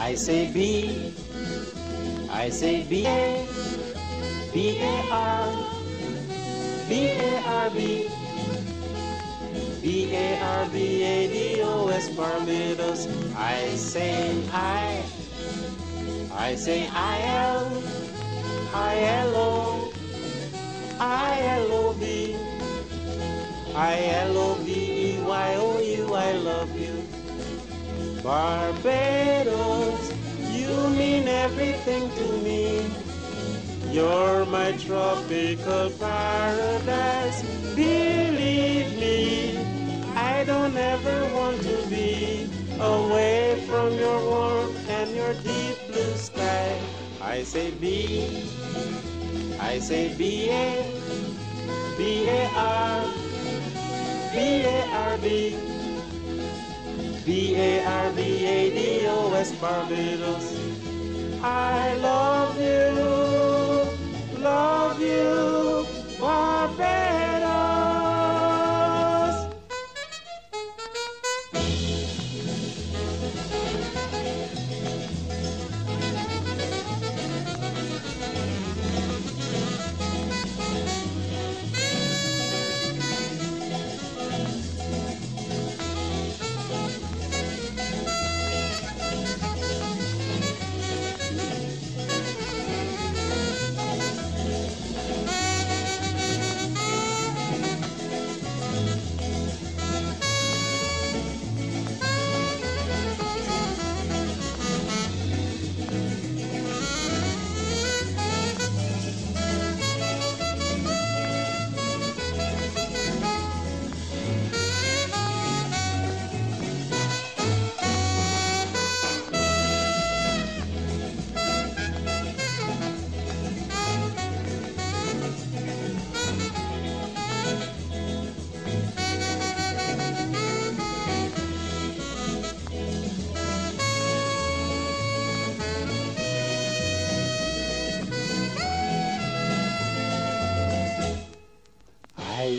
I say B, I say B A, B A R, B A R B, B A R B A D O S Barbados. I say I, I say I L, I L O, I L O B, I L O B E Y O U. I love you. Barbados, everything to me. You're my tropical paradise. Believe me, I don't ever want to be away from your warmth and your deep blue sky. I say B, I say B A, B A R, B A R B. B-A-R-B-A-D-O-S Barbados. I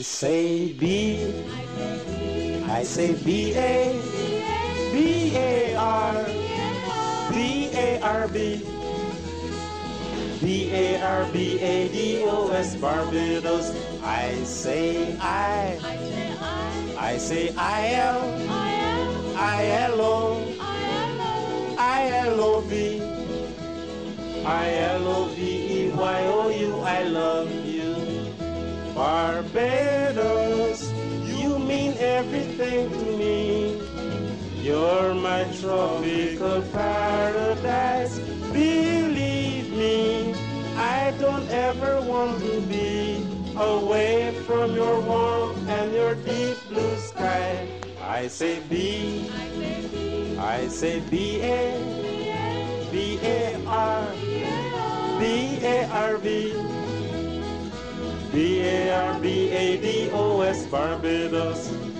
I say B, I say B A, B A R, B A R B, B A R B A D O S Barbados. I say I, I say I L, I L O, I L O V, I L O V E Y O U. I love you. Barbados, everything to me. You're my tropical paradise. Believe me, I don't ever want to be away from your warmth and your deep blue sky. I say B, I say B A, B A R, B A R B. B-A-R-B-A-D-O-S Barbados. I love you.